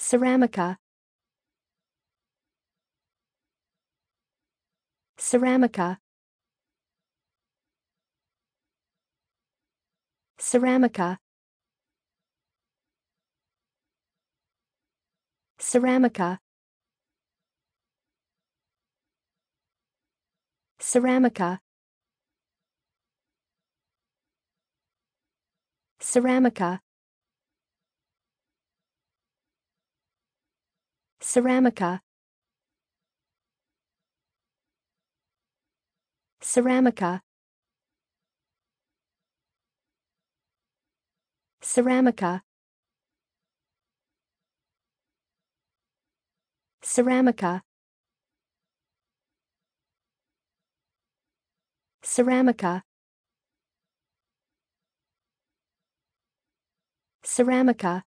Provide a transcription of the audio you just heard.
Ceramica. Ceramica. Ceramica. Ceramica. Ceramica. Ceramica Ceramica. Ceramica. Ceramica. Ceramica. Ceramica. Ceramica